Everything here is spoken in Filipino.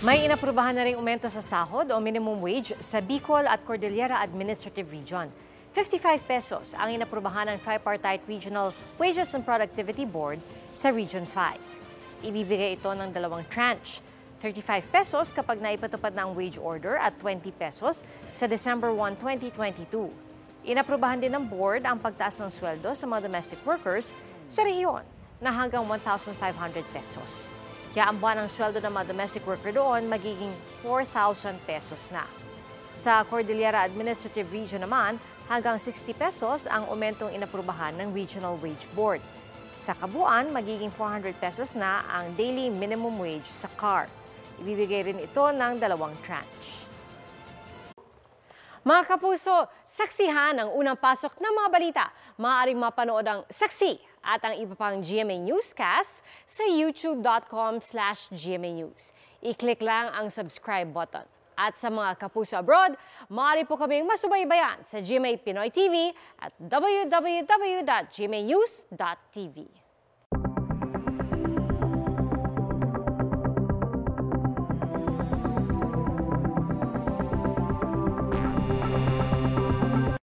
May inaprubahan na rin umento sa sahod o minimum wage sa Bicol at Cordillera Administrative Region. 55 pesos ang inaprubahan ng Tripartite Regional Wages and Productivity Board sa Region 5. Ibibigay ito ng dalawang tranche. 35 pesos kapag naipatupad na ang wage order at 20 pesos sa December 1, 2022. Inaprubahan din ng board ang pagtaas ng sweldo sa mga domestic workers sa rehiyon na hanggang 1,500 pesos. Kaya ang buwan ng sweldo ng mga domestic worker doon magiging 4,000 pesos na. Sa Cordillera Administrative Region naman, hanggang 60 pesos ang umentong inaprubahan ng Regional Wage Board. Sa kabuuan, magiging 400 pesos na ang daily minimum wage sa CAR. Ibibigay rin ito ng dalawang tranche. Mga kapuso, saksihan ang unang pasok ng mga balita. Maaaring mapanood ang saksi at ang iba pang GMA Newscast sa youtube.com slash GMA News. I-click lang ang subscribe button. At sa mga kapuso abroad, maaari po kaming masubaybayan sa GMA Pinoy TV at www.gmanews.tv.